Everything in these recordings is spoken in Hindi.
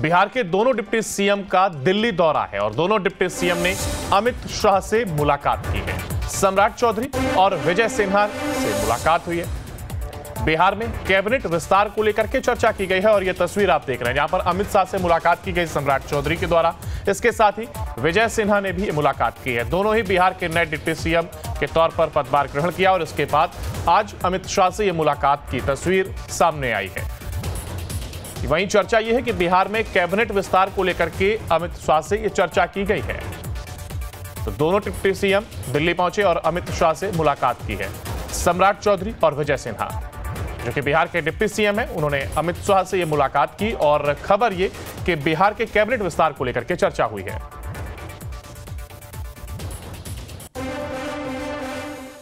बिहार के दोनों डिप्टी सीएम का दिल्ली दौरा है और दोनों डिप्टी सीएम ने अमित शाह से मुलाकात की है। सम्राट चौधरी और विजय सिन्हा से मुलाकात हुई है। बिहार में कैबिनेट विस्तार को लेकर के चर्चा की गई है और यह तस्वीर आप देख रहे हैं, जहाँ पर अमित शाह से मुलाकात की गई सम्राट चौधरी के द्वारा। इसके साथ ही विजय सिन्हा ने भी मुलाकात की है। दोनों ही बिहार के नए डिप्टी सीएम के तौर पर पदभार ग्रहण किया और इसके बाद आज अमित शाह से यह मुलाकात की तस्वीर सामने आई है। वहीं चर्चा यह है कि बिहार में कैबिनेट विस्तार को लेकर के अमित शाह से यह चर्चा की गई है। तो दोनों डिप्टी सीएम दिल्ली पहुँचे और अमित शाह से मुलाकात की है। सम्राट चौधरी और विजय सिन्हा, जो कि बिहार के डिप्टी सीएम हैं, उन्होंने अमित शाह से यह मुलाकात की और खबर ये कि बिहार के कैबिनेट विस्तार को लेकर के चर्चा हुई है।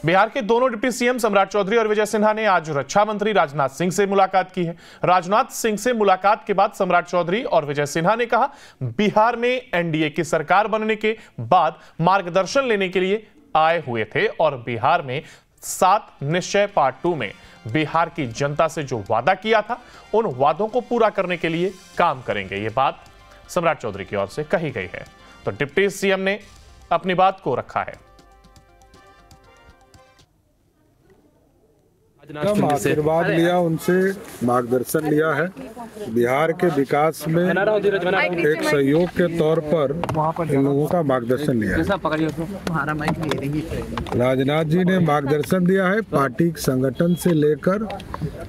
बिहार के दोनों डिप्टी सीएम सम्राट चौधरी और विजय सिन्हा ने आज रक्षा मंत्री राजनाथ सिंह से मुलाकात की है। राजनाथ सिंह से मुलाकात के बाद सम्राट चौधरी और विजय सिन्हा ने कहा, बिहार में एनडीए की सरकार बनने के बाद मार्गदर्शन लेने के लिए आए हुए थे और बिहार में सात निश्चय पार्ट टू में बिहार की जनता से जो वादा किया था, उन वादों को पूरा करने के लिए काम करेंगे। ये बात सम्राट चौधरी की ओर से कही गई है। तो डिप्टी सीएम ने अपनी बात को रखा है। हम आशीर्वाद लिया उनसे मार्गदर्शन लिया है। बिहार के विकास में एक सहयोग के तौर पर इन लोगों का मार्गदर्शन लिया है। राजनाथ जी ने मार्गदर्शन दिया है पार्टी संगठन से लेकर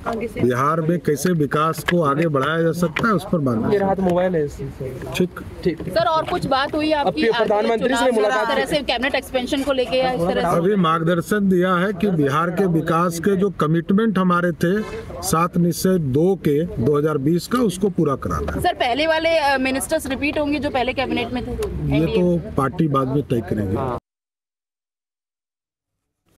बिहार में कैसे विकास को आगे बढ़ाया जा सकता है उस पर मार्गदर्शन। हाथ मोबाइल है। इससे। ठीक। सर और कुछ बात हुई आपकी प्रधानमंत्री से मुलाकात कैबिनेट एक्सपेंशन को लेके या इस तरह से अभी मार्गदर्शन दिया है कि बिहार के विकास के जो कमिटमेंट हमारे थे सात निश्चय दो के 2020 का उसको पूरा कराना है। सर पहले वाले मिनिस्टर्स रिपीट होंगे जो पहले कैबिनेट में थे? ये तो पार्टी बाद में तय करेगी।